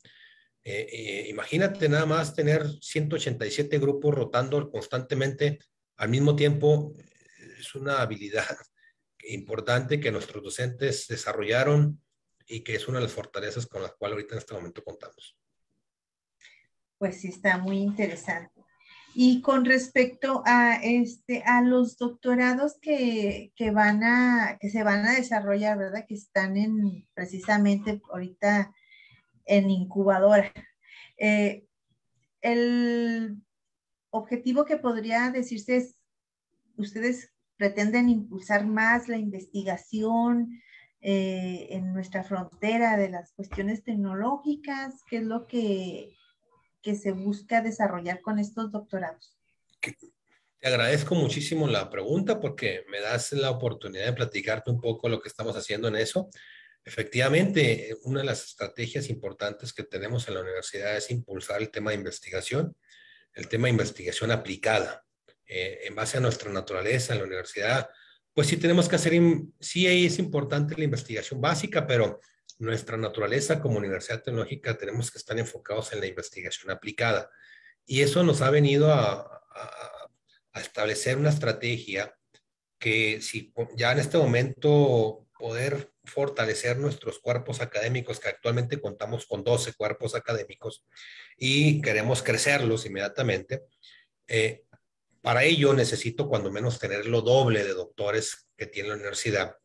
Eh, eh, imagínate nada más tener 187 grupos rotando constantemente al mismo tiempo. Es una habilidad importante que nuestros docentes desarrollaron y que es una de las fortalezas con las cuales ahorita en este momento contamos. Pues sí, está muy interesante. Y con respecto a, este, a los doctorados que, van a, que se van a desarrollar, ¿verdad? Que están en, precisamente ahorita en incubadora. Eh, el objetivo que podría decirse es, ustedes pretenden impulsar más la investigación eh, en nuestra frontera de las cuestiones tecnológicas, ¿qué es lo que que se busca desarrollar con estos doctorados? Te agradezco muchísimo la pregunta porque me das la oportunidad de platicarte un poco lo que estamos haciendo en eso. Efectivamente, una de las estrategias importantes que tenemos en la universidad es impulsar el tema de investigación, el tema de investigación aplicada. Eh, en base a nuestra naturaleza en la universidad, pues sí tenemos que hacer, sí es importante la investigación básica, pero nuestra naturaleza como universidad tecnológica tenemos que estar enfocados en la investigación aplicada. Y eso nos ha venido a, establecer una estrategia que si ya en este momento poder fortalecer nuestros cuerpos académicos, que actualmente contamos con 12 cuerpos académicos y queremos crecerlos inmediatamente, eh, para ello necesito cuando menos tener lo doble de doctores que tiene la universidad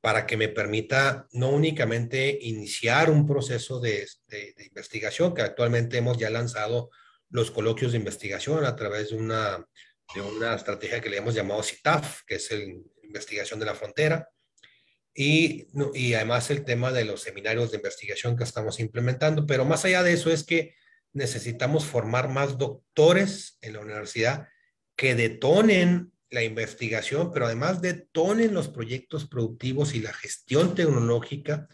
para que me permita no únicamente iniciar un proceso de, investigación, que actualmente hemos ya lanzado los coloquios de investigación a través de una, de una estrategia que le hemos llamado CITAF, que es el investigación de la frontera, y, y además el tema de los seminarios de investigación que estamos implementando, pero más allá de eso es que necesitamos formar más doctores en la universidad que detonen la investigación, pero además detonen los proyectos productivos y la gestión tecnológica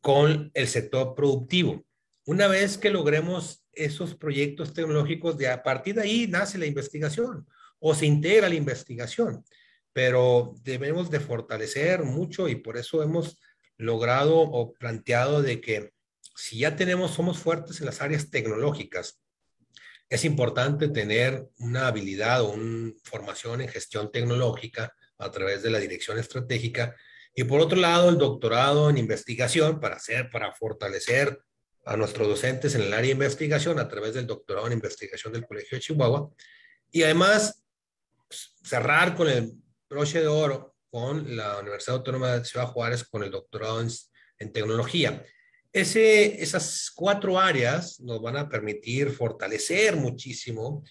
con el sector productivo. Una vez que logremos esos proyectos tecnológicos, de a partir de ahí nace la investigación o se integra la investigación, pero debemos de fortalecer mucho y por eso hemos logrado o planteado de que si ya tenemos, somos fuertes en las áreas tecnológicas, es importante tener una habilidad o una formación en gestión tecnológica a través de la dirección estratégica y por otro lado el doctorado en investigación para hacer, para fortalecer a nuestros docentes en el área de investigación a través del doctorado en investigación del Colegio de Chihuahua y además pues, cerrar con el broche de oro con la Universidad Autónoma de Ciudad Juárez con el doctorado en tecnología. Esas cuatro áreas nos van a permitir fortalecer muchísimo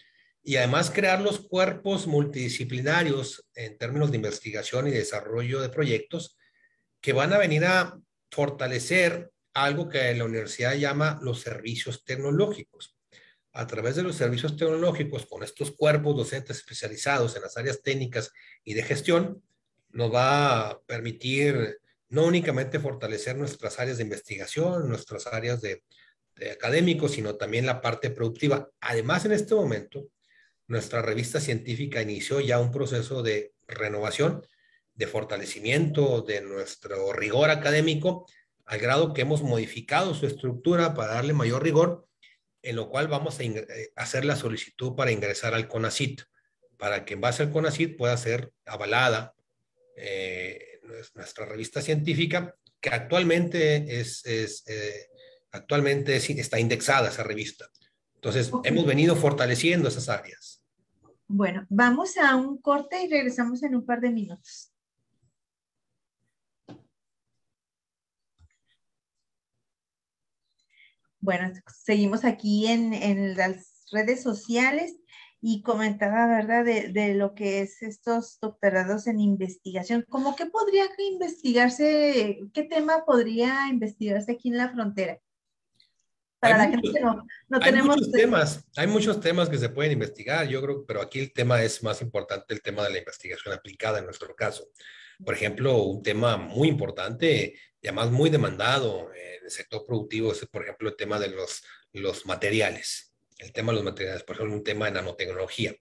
y además crear los cuerpos multidisciplinarios en términos de investigación y desarrollo de proyectos que van a venir a fortalecer algo que la universidad llama los servicios tecnológicos. A través de los servicios tecnológicos, con estos cuerpos docentes especializados en las áreas técnicas y de gestión, nos va a permitir no únicamente fortalecer nuestras áreas de investigación, nuestras áreas de, académicos, sino también la parte productiva. Además, en este momento, nuestra revista científica inició ya un proceso de renovación, de fortalecimiento de nuestro rigor académico, al grado que hemos modificado su estructura para darle mayor rigor, en lo cual vamos a eh, hacer la solicitud para ingresar al CONACIT, para que en base al CONACIT pueda ser avalada eh, nuestra revista científica, que actualmente, es, es eh, actualmente está indexada esa revista. Entonces, okay. hemos venido fortaleciendo esas áreas. Bueno, vamos a un corte y regresamos en un par de minutos. Bueno, seguimos aquí en, en las redes sociales y comentaba, ¿verdad?, de, de, lo que es estos doctorados en investigación. ¿Cómo que podría investigarse, qué tema podría investigarse aquí en la frontera? Para hay la muchos, gente no, no hay tenemos... Muchos temas, hay muchos temas que se pueden investigar, yo creo, pero aquí el tema es más importante, el tema de la investigación aplicada en nuestro caso. Por ejemplo, un tema muy importante y además muy demandado en el sector productivo es, por ejemplo, el tema de los, los materiales el tema de los materiales, por ejemplo, un tema de nanotecnología,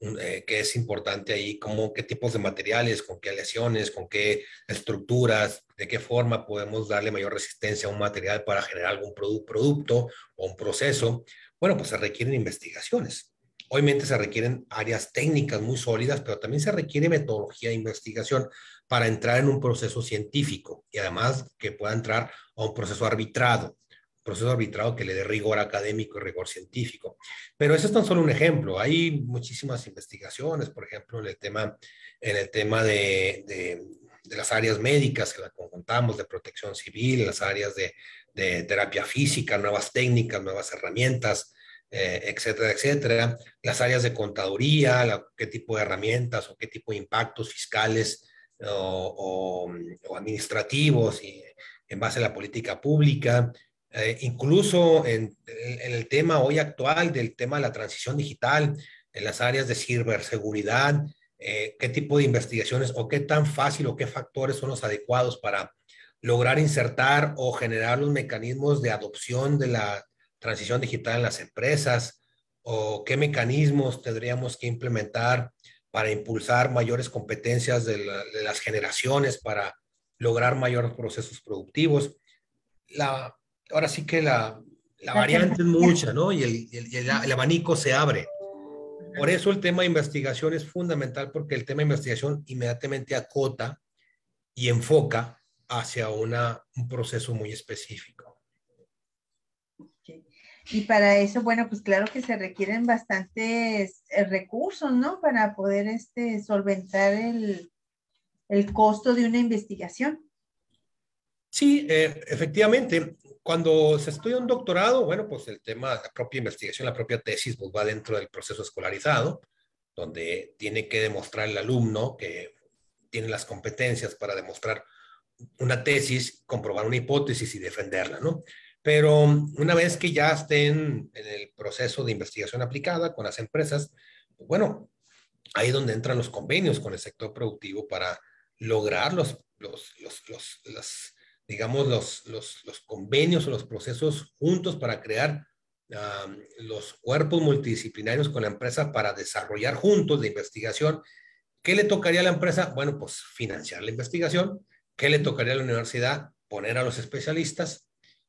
eh, que es importante ahí, cómo, qué tipos de materiales, con qué lesiones, con qué estructuras, de qué forma podemos darle mayor resistencia a un material para generar algún producto o un proceso. Bueno, pues se requieren investigaciones. Obviamente se requieren áreas técnicas muy sólidas, pero también se requiere metodología de investigación para entrar en un proceso científico y además que pueda entrar a un proceso arbitrado proceso arbitrado que le dé rigor académico y rigor científico. Pero eso es tan solo un ejemplo. Hay muchísimas investigaciones, por ejemplo, en el tema, de, las áreas médicas que la contamos, de protección civil, las áreas de, terapia física, nuevas técnicas, nuevas herramientas, eh, etcétera, etcétera. Las áreas de contaduría, qué tipo de herramientas o qué tipo de impactos fiscales o, o, o administrativos y en base a la política pública, eh, incluso en, en, el tema hoy actual del tema de la transición digital, en las áreas de ciberseguridad, eh, qué tipo de investigaciones o qué tan fácil o qué factores son los adecuados para lograr insertar o generar los mecanismos de adopción de la transición digital en las empresas o qué mecanismos tendríamos que implementar para impulsar mayores competencias de, la, de las generaciones para lograr mayores procesos productivos. La, ahora sí que la, la variante es mucha, ¿no? Y, el, el, el, el, abanico se abre. Por eso el tema de investigación es fundamental porque el tema de investigación inmediatamente acota y enfoca hacia una, un proceso muy específico. Okay. Y para eso, bueno, pues claro que se requieren bastantes eh, recursos, ¿no? Para poder este, solventar el, el costo de una investigación. Sí, eh, efectivamente cuando se estudia un doctorado, bueno, pues el tema, la propia investigación, la propia tesis, pues va dentro del proceso escolarizado, donde tiene que demostrar el alumno que tiene las competencias para demostrar una tesis, comprobar una hipótesis y defenderla, ¿no? Pero una vez que ya estén en el proceso de investigación aplicada con las empresas, bueno, ahí es donde entran los convenios con el sector productivo para lograr los, los, los, los las, digamos, los, los, los, convenios o los procesos juntos para crear los cuerpos multidisciplinarios con la empresa para desarrollar juntos la investigación. ¿Qué le tocaría a la empresa? Bueno, pues financiar la investigación. ¿Qué le tocaría a la universidad? Poner a los especialistas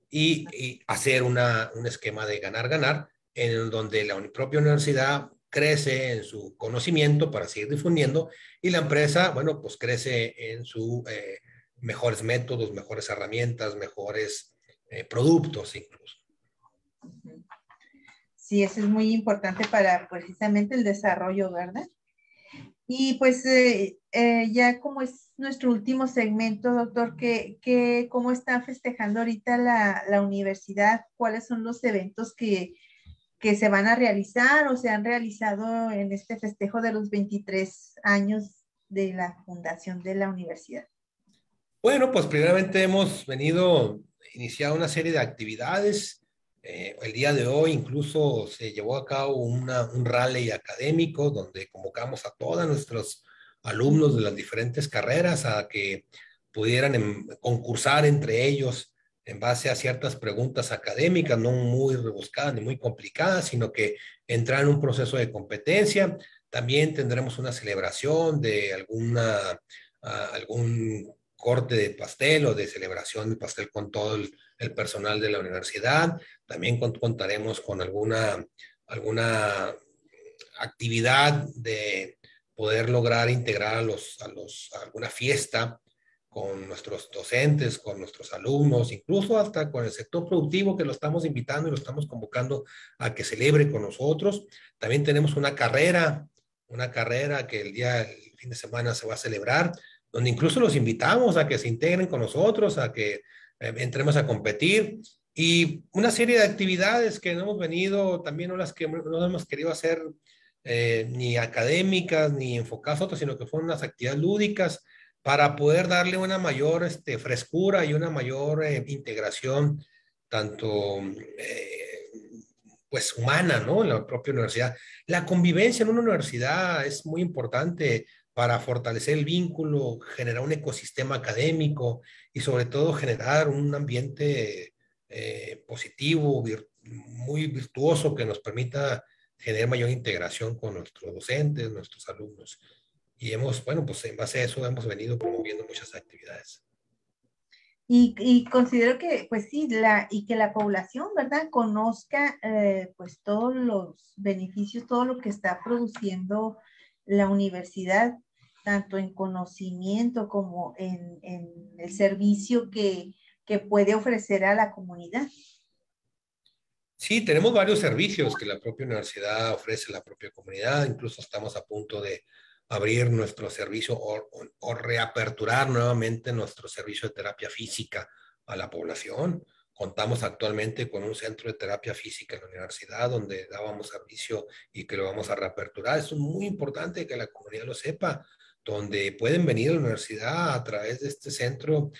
y, y hacer una, un esquema de ganar-ganar en donde la propia universidad crece en su conocimiento para seguir difundiendo y la empresa, bueno, pues crece en su eh, mejores métodos, mejores herramientas, mejores eh, productos incluso. Sí, eso es muy importante para precisamente el desarrollo, ¿verdad? Y pues eh, eh, ya como es nuestro último segmento, doctor, ¿qué, cómo está festejando ahorita la, la, universidad? ¿Cuáles son los eventos que, que se van a realizar o se han realizado en este festejo de los 23 años de la fundación de la universidad? Bueno, pues primeramente hemos venido iniciado una serie de actividades. Eh, el día de hoy incluso se llevó a cabo una, un rally académico donde convocamos a todos nuestros alumnos de las diferentes carreras a que pudieran en, concursar entre ellos en base a ciertas preguntas académicas, no muy rebuscadas ni muy complicadas, sino que entrar en un proceso de competencia. También tendremos una celebración de alguna, uh, algún corte de pastel o de celebración de pastel con todo el, personal de la universidad. También contaremos con alguna, alguna actividad de poder lograr integrar a, los, a, los, alguna fiesta con nuestros docentes, con nuestros alumnos, incluso hasta con el sector productivo que lo estamos invitando y lo estamos convocando a que celebre con nosotros. También tenemos una carrera, una carrera que el día, el fin de semana se va a celebrar donde incluso los invitamos a que se integren con nosotros, a que eh, entremos a competir. Y una serie de actividades que no hemos venido, también no las que no hemos querido hacer eh, ni académicas ni enfocadas a otras, sino que fueron unas actividades lúdicas para poder darle una mayor este, frescura y una mayor eh, integración, tanto eh, pues humana, ¿no? En la propia universidad. La convivencia en una universidad es muy importante para fortalecer el vínculo, generar un ecosistema académico y sobre todo generar un ambiente eh, positivo, muy virtuoso que nos permita generar mayor integración con nuestros docentes, nuestros alumnos. Y hemos, bueno, pues en base a eso hemos venido promoviendo muchas actividades. Y, considero que, pues sí, la, y que la población, ¿verdad?, conozca, eh, pues, todos los beneficios, todo lo que está produciendo la universidad, tanto en conocimiento como en, en el servicio que, que puede ofrecer a la comunidad. Sí, tenemos varios servicios que la propia universidad ofrece a la propia comunidad. Incluso estamos a punto de abrir nuestro servicio o, reaperturar nuevamente nuestro servicio de terapia física a la población. Contamos actualmente con un centro de terapia física en la universidad donde dábamos servicio y que lo vamos a reaperturar. Es muy importante que la comunidad lo sepa, donde pueden venir a la universidad a través de este centro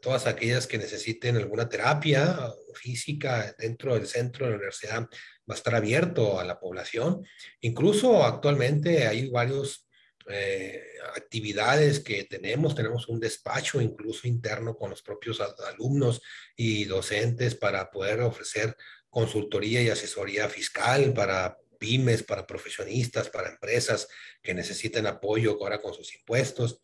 todas aquellas que necesiten alguna terapia física dentro del centro de la universidad va a estar abierto a la población. Incluso actualmente hay varios eh, actividades que tenemos, tenemos un despacho incluso interno con los propios alumnos y docentes para poder ofrecer consultoría y asesoría fiscal para pymes, para profesionistas, para empresas que necesiten apoyo ahora con sus impuestos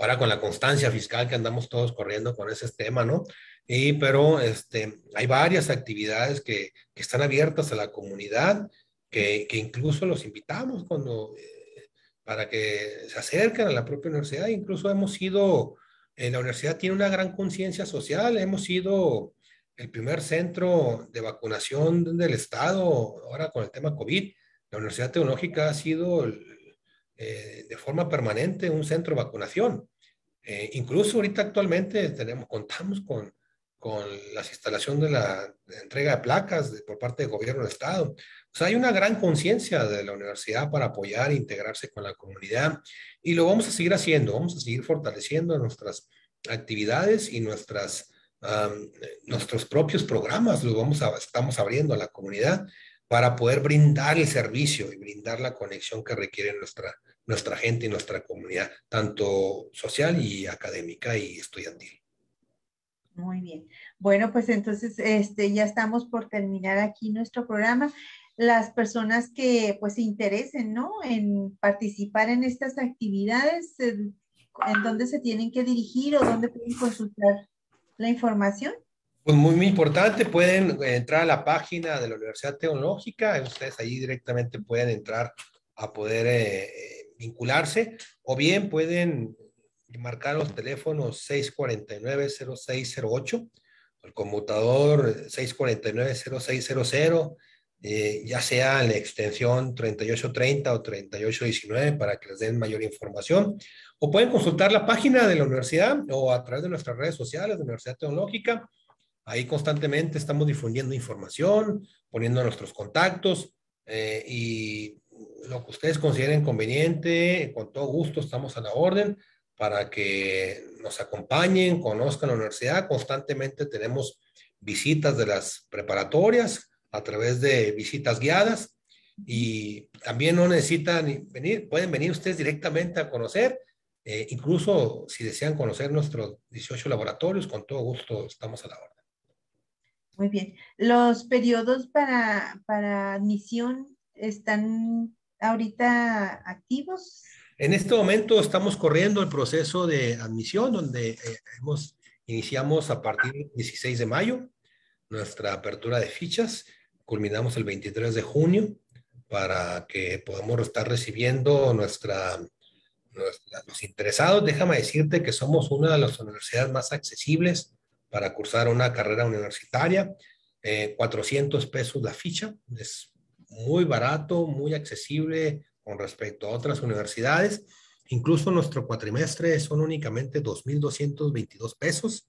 ahora con la constancia fiscal que andamos todos corriendo con ese tema, ¿no? Y, pero este, hay varias actividades que, que están abiertas a la comunidad, que, que incluso los invitamos cuando, eh, para que se acerquen a la propia universidad. Incluso hemos sido, en la universidad tiene una gran conciencia social, hemos sido el primer centro de vacunación del Estado, ahora con el tema COVID. La Universidad Tecnológica ha sido eh, de forma permanente un centro de vacunación. Eh, incluso ahorita actualmente tenemos, contamos con, con la instalación de la entrega de placas por parte del gobierno del Estado. O sea, hay una gran conciencia de la universidad para apoyar e integrarse con la comunidad y lo vamos a seguir haciendo, vamos a seguir fortaleciendo nuestras actividades y nuestras, nuestros propios programas, los vamos a, estamos abriendo a la comunidad para poder brindar el servicio y brindar la conexión que requiere nuestra, nuestra gente y nuestra comunidad, tanto social y académica y estudiantil. Muy bien. Bueno, pues entonces este, ya estamos por terminar aquí nuestro programa. Las personas que pues se interesen, ¿no? En participar en estas actividades, ¿en dónde se tienen que dirigir o dónde pueden consultar la información? Pues muy, muy importante, pueden entrar a la página de la Universidad Tecnológica, ustedes ahí directamente pueden entrar a poder eh, vincularse o bien pueden marcar los teléfonos 649-0608, el conmutador 649-0600, eh, ya sea en la extensión 3830 o 3819 para que les den mayor información. O pueden consultar la página de la universidad o a través de nuestras redes sociales de Universidad Tecnológica. Ahí constantemente estamos difundiendo información, poniendo nuestros contactos eh, y lo que ustedes consideren conveniente, con todo gusto estamos a la orden para que nos acompañen, conozcan la universidad. Constantemente tenemos visitas de las preparatorias a través de visitas guiadas y también no necesitan venir, pueden venir ustedes directamente a conocer. Eh, incluso si desean conocer nuestros 18 laboratorios, con todo gusto estamos a la orden. Muy bien. ¿Los periodos para, para admisión están ahorita activos? En este momento estamos corriendo el proceso de admisión, donde eh, hemos, iniciamos a partir del 16 de mayo nuestra apertura de fichas, culminamos el 23 de junio para que podamos estar recibiendo nuestra, los interesados. Déjame decirte que somos una de las universidades más accesibles para cursar una carrera universitaria. 400 eh, pesos la ficha, es muy barato, muy accesible con respecto a otras universidades. Incluso nuestro cuatrimestre son únicamente 2.222 pesos,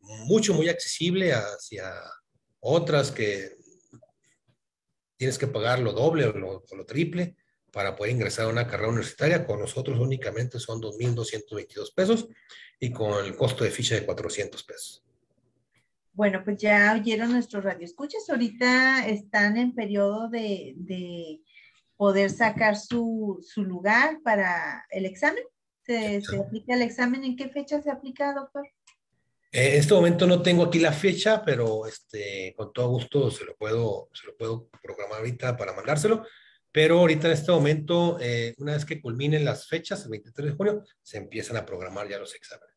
mucho, muy accesible hacia otras que tienes que pagar lo doble o lo, triple para poder ingresar a una carrera universitaria. Con nosotros únicamente son 2.222 pesos y con el costo de ficha de 400 pesos. Bueno, pues ya oyeron nuestros radioescuchas. Ahorita están en periodo de, de poder sacar su, lugar para el examen. ¿Se, ¿Se, aplica el examen? ¿En qué fecha se aplica, doctor? Eh, en este momento no tengo aquí la fecha, pero este, con todo gusto se lo, puedo, se lo puedo programar ahorita para mandárselo. Pero ahorita en este momento, eh, una vez que culminen las fechas, el 23 de junio, se empiezan a programar ya los exámenes.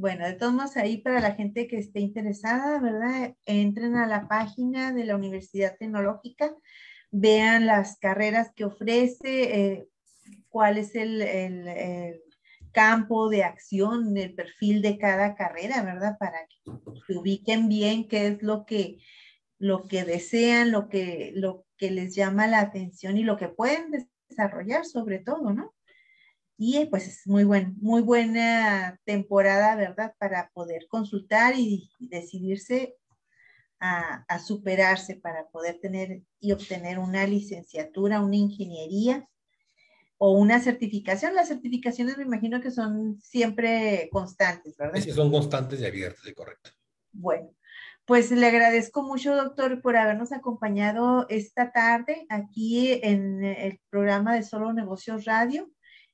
Bueno, de todos modos, ahí para la gente que esté interesada, ¿verdad? Entren a la página de la Universidad Tecnológica, vean las carreras que ofrece, eh, cuál es el, el campo de acción, el perfil de cada carrera, ¿verdad? Para que se ubiquen bien qué es lo que, lo que desean, lo que, lo que les llama la atención y lo que pueden desarrollar sobre todo, ¿no? Y pues es muy, buen, muy buena temporada, ¿verdad? Para poder consultar y, decidirse a, a, superarse para poder tener y obtener una licenciatura, una ingeniería o una certificación. Las certificaciones me imagino que son siempre constantes, ¿verdad? Sí, son constantes y abiertas, sí, correcto. Bueno, pues le agradezco mucho, doctor, por habernos acompañado esta tarde aquí en el programa de Solo Negocios Radio,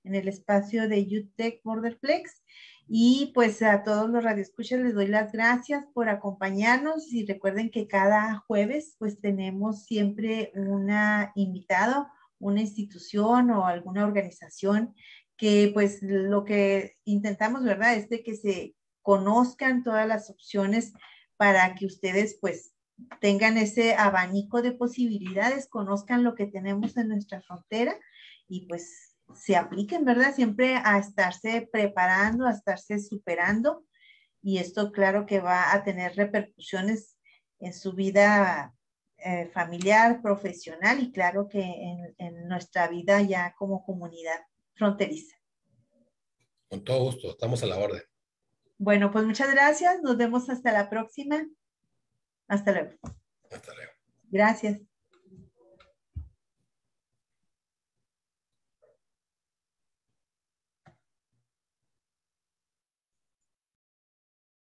en el espacio de UTEC Borderflex. Y pues a todos los radioescuchas les doy las gracias por acompañarnos y recuerden que cada jueves pues tenemos siempre una invitada una institución o alguna organización que pues lo que intentamos, ¿verdad? Es de que se conozcan todas las opciones para que ustedes pues tengan ese abanico de posibilidades, conozcan lo que tenemos en nuestra frontera y pues se apliquen, ¿verdad? Siempre a estarse preparando, a estarse superando y esto claro que va a tener repercusiones en su vida eh, familiar, profesional y claro que en, en nuestra vida ya como comunidad fronteriza. Con todo gusto, estamos a la orden. Bueno, pues muchas gracias. Nos vemos hasta la próxima. Hasta luego. Hasta luego. Gracias.